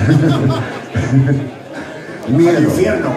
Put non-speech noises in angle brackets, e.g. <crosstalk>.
<laughs> Miedo. Al infierno.